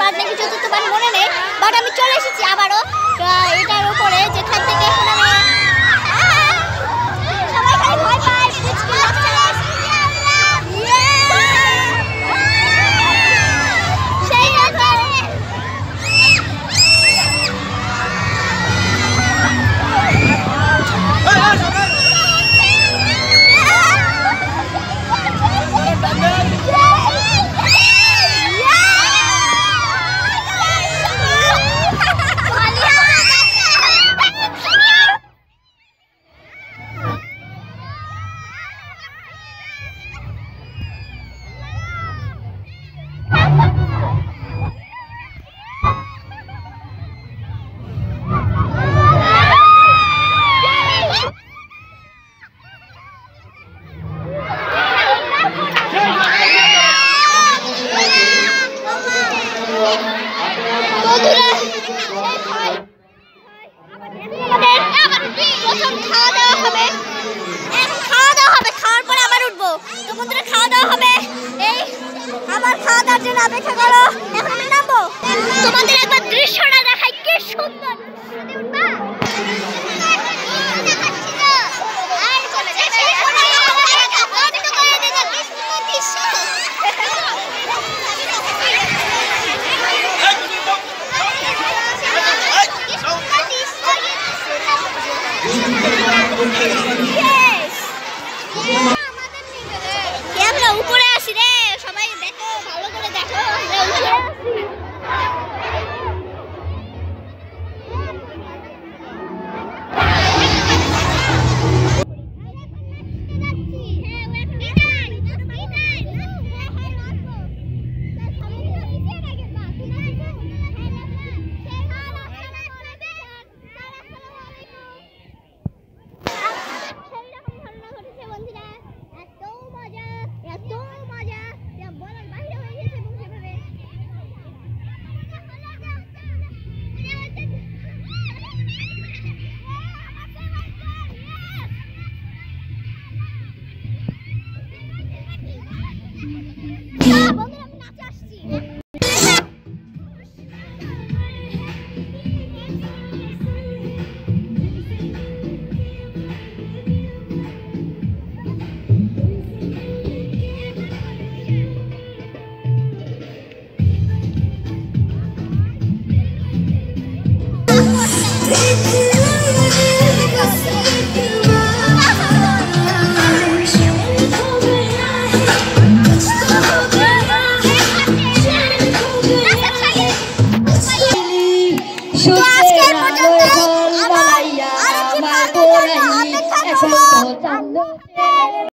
বাদ নাকি চতুর্থবার মনে নেই বাট আমি চলে এসেছি আবার তোমার খাওয়া দাওয়ার জন্য অপেক্ষা করো। এখন আমি নামবো। তোমাদের একবার দৃশ্যটা দেখাই, কি সুন্দর। Yeah! 同学 birthday.